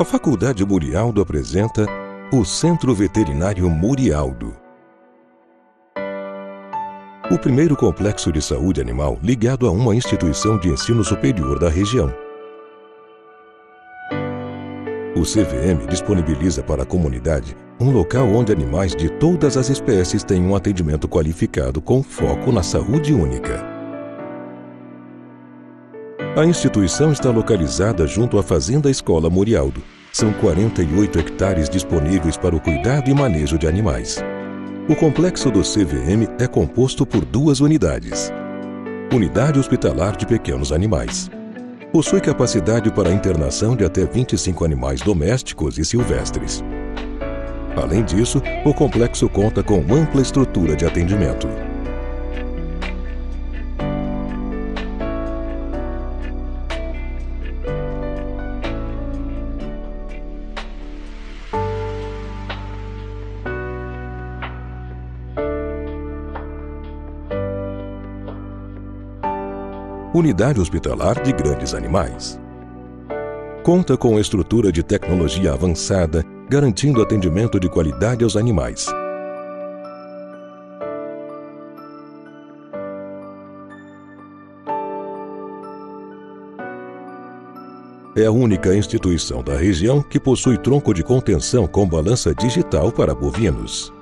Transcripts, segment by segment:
A Faculdade Murialdo apresenta o Centro Veterinário Murialdo. O primeiro complexo de saúde animal ligado a uma instituição de ensino superior da região. O CVM disponibiliza para a comunidade um local onde animais de todas as espécies têm um atendimento qualificado com foco na saúde única. A instituição está localizada junto à Fazenda Escola Murialdo. São 48 hectares disponíveis para o cuidado e manejo de animais. O complexo do CVM é composto por duas unidades. Unidade Hospitalar de Pequenos Animais. Possui capacidade para a internação de até 25 animais domésticos e silvestres. Além disso, o complexo conta com ampla estrutura de atendimento. Unidade Hospitalar de Grandes Animais. Conta com estrutura de tecnologia avançada, garantindo atendimento de qualidade aos animais. É a única instituição da região que possui tronco de contenção com balança digital para bovinos.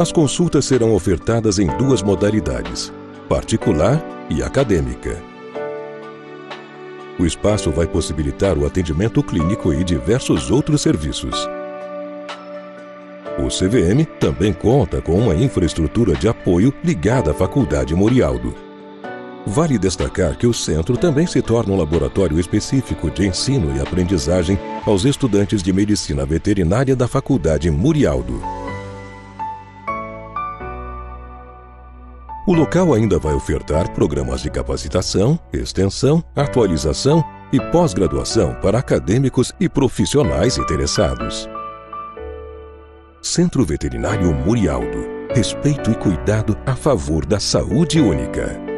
As consultas serão ofertadas em duas modalidades, particular e acadêmica. O espaço vai possibilitar o atendimento clínico e diversos outros serviços. O CVM também conta com uma infraestrutura de apoio ligada à Faculdade Morialdo. Vale destacar que o centro também se torna um laboratório específico de ensino e aprendizagem aos estudantes de medicina veterinária da Faculdade Murialdo. O local ainda vai ofertar programas de capacitação, extensão, atualização e pós-graduação para acadêmicos e profissionais interessados. Centro Veterinário Murialdo. Respeito e cuidado a favor da saúde única.